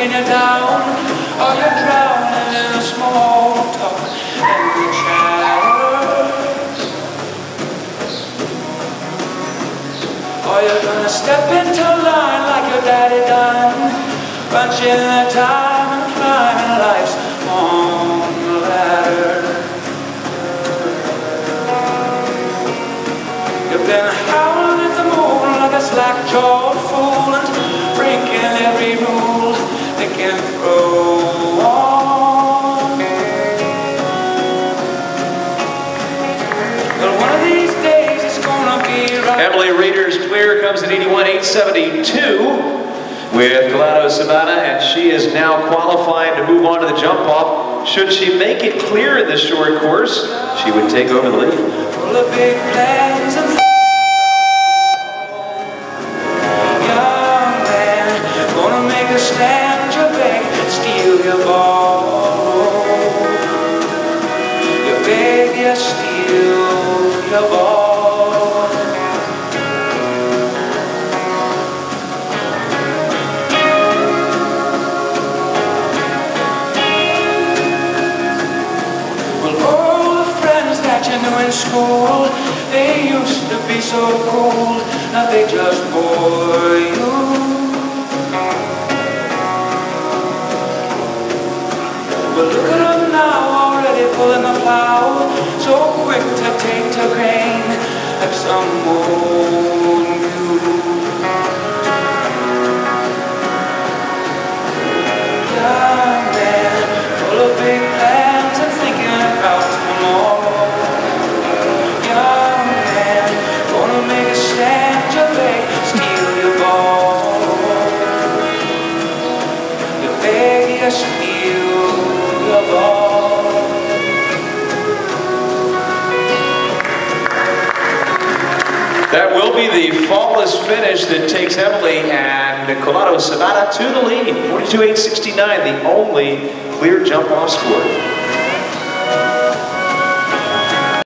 bringing you down, or you're drowning in a small talk and the chatters. Or you're gonna step into line like your daddy done, punching the time and climbing life's long ladder. You've been howling at the moon like a slack-jawed fool Emily Reder's clear comes at 81.872 with Colato Sabata, and she is now qualified to move on to the jump off. Should she make it clear in this short course, she would take over the lead. Full of in school, they used to be so cool. Now they just bore you. Well, look at them now, already pulling the plow, so quick to take to grain, like someone new. That will be the faultless finish that takes Emily and Colato Sabata to the lead. 42.869, the only clear jump off score.